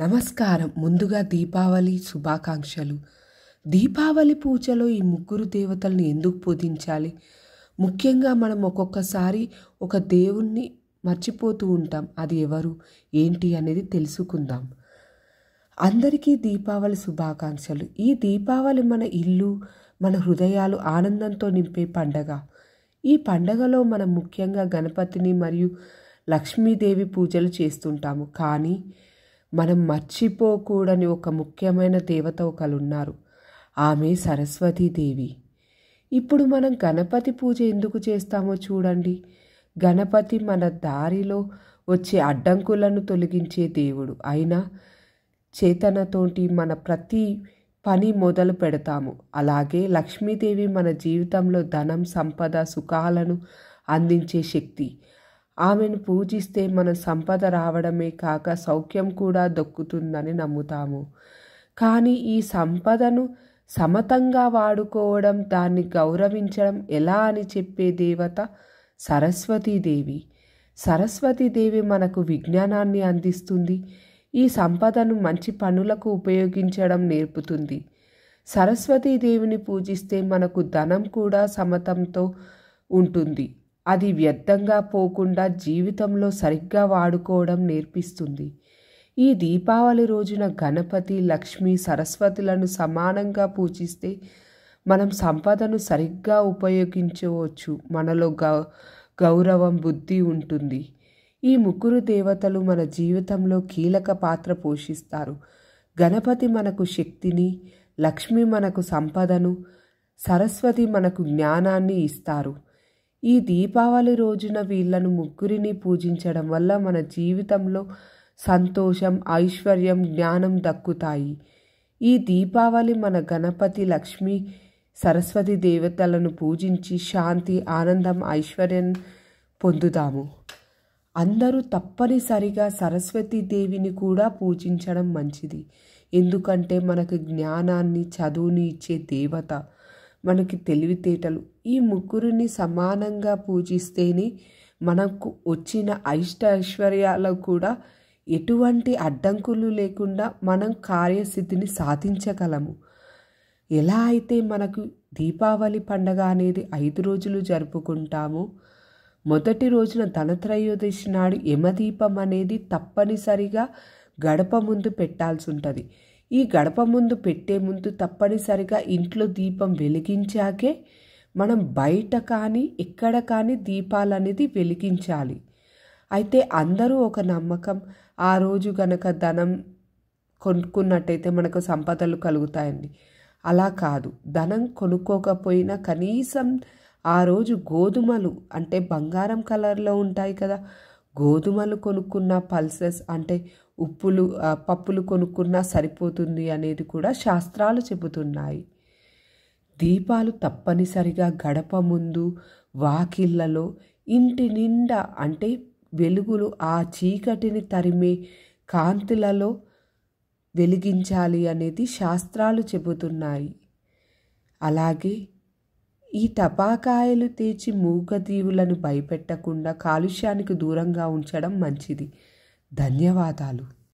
నమస్కారం. ముందుగా దీపావళి శుభాకాంక్షలు. దీపావళి పూజలో ఈ ముగ్గురు దేవతల్ని ఎందుకు పూజించాలి? ముఖ్యంగా మనం ఒక్కొక్కసారి ఒక దేవుణ్ణి మర్చిపోతూ ఉంటాం. అది ఎవరు? ఏంటి అనేది తెలుసుకుందాం. అందరికీ దీపావళి శుభాకాంక్షలు. ఈ దీపావళి మన ఇల్లు మన హృదయాలు ఆనందంతో నింపే పండగ. ఈ పండగలో మనం ముఖ్యంగా గణపతిని మరియు లక్ష్మీదేవి పూజలు చేస్తుంటాము. కానీ మనం మర్చిపోకూడని ఒక ముఖ్యమైన దేవత ఒకరు ఉన్నారు ఆమె సరస్వతీదేవి ఇప్పుడు మనం గణపతి పూజ ఎందుకు చేస్తామో చూడండి. గణపతి మన దారిలో వచ్చే అడ్డంకులను తొలగించే దేవుడు. అయినా చేతనతోటి మన ప్రతి పని మొదలు పెడతాము. అలాగే లక్ష్మీదేవి మన జీవితంలో ధనం సంపద సుఖాలను అందించే శక్తి. ఆమెను పూజిస్తే మన సంపద రావడమే కాక సౌఖ్యం కూడా దొక్కుతుందని నమ్ముతాము. కానీ ఈ సంపదను సమతంగా వాడుకోవడం దాన్ని గౌరవించడం ఎలా అని చెప్పే దేవత సరస్వతీదేవి. సరస్వతీదేవి మనకు విజ్ఞానాన్ని అందిస్తుంది. ఈ సంపదను మంచి పనులకు ఉపయోగించడం నేర్పుతుంది. సరస్వతీదేవిని పూజిస్తే మనకు ధనం కూడా సమతంతో ఉంటుంది. అది వ్యర్థంగా పోకుండా జీవితంలో సరిగ్గా వాడుకోవడం నేర్పిస్తుంది. ఈ దీపావళి రోజున గణపతి లక్ష్మి సరస్వతులను సమానంగా పూజిస్తే మనం సంపదను సరిగ్గా ఉపయోగించవచ్చు. మనలో గౌ గౌరవం బుద్ధి ఉంటుంది. ఈ ముగ్గురు దేవతలు మన జీవితంలో కీలక పాత్ర పోషిస్తారు. గణపతి మనకు శక్తిని లక్ష్మి మనకు సంపదను సరస్వతి మనకు జ్ఞానాన్ని ఇస్తారు. ఈ దీపావళి రోజున వీళ్ళను ముగ్గురిని పూజించడం వల్ల మన జీవితంలో సంతోషం ఐశ్వర్యం జ్ఞానం దక్కుతాయి. ఈ దీపావళి మన గణపతి లక్ష్మి సరస్వతి దేవతలను పూజించి శాంతి ఆనందం ఐశ్వర్యం పొందుదాము అందరూ తప్పనిసరిగా సరస్వతి దేవిని కూడా పూజించడం మంచిది. ఎందుకంటే మనకు జ్ఞానాన్ని చదువుని ఇచ్చే దేవత మనకి తెలివితేటలు. ఈ ముగ్గురిని సమానంగా పూజిస్తేనే మనకు వచ్చిన అయిష్ట కూడా ఎటువంటి అడ్డంకులు లేకుండా మనం కార్యసిద్ధిని సాధించగలము. ఎలా అయితే మనకు దీపావళి పండగ అనేది ఐదు రోజులు జరుపుకుంటామో మొదటి రోజున ధనత్రయోదశి నాడు యమదీపం అనేది తప్పనిసరిగా గడప ముందు పెట్టాల్సి ఉంటుంది. ఈ గడప ముందు పెట్టే ముందు తప్పనిసరిగా ఇంట్లో దీపం వెలిగించాకే మనం బయట కానీ ఎక్కడ కానీ దీపాలు అనేది వెలిగించాలి. అయితే అందరూ ఒక నమ్మకం. ఆ రోజు గనక ధనం కొనుక్కున్నట్టయితే మనకు సంపదలు కలుగుతాయండి. అలా కాదు. ధనం కొనుక్కోకపోయినా కనీసం ఆ రోజు గోధుమలు అంటే బంగారం కలర్లో ఉంటాయి కదా. గోధుమలు కొనుక్కున్న పల్సెస్ అంటే ఉప్పులు పప్పులు కొనుక్కున్నా సరిపోతుంది అనేది కూడా శాస్త్రాలు చెబుతున్నాయి. దీపాలు తప్పనిసరిగా గడప ముందు వాకిళ్ళలో ఇంటి నిండా అంటే వెలుగులు ఆ చీకటిని తరిమే కాంతులలో వెలిగించాలి అనేది శాస్త్రాలు చెబుతున్నాయి. అలాగే ఈ టపాకాయలు తెచ్చి మూగదీవులను భయపెట్టకుండా కాలుష్యానికి దూరంగా ఉంచడం మంచిది. ధన్యవాదాలు.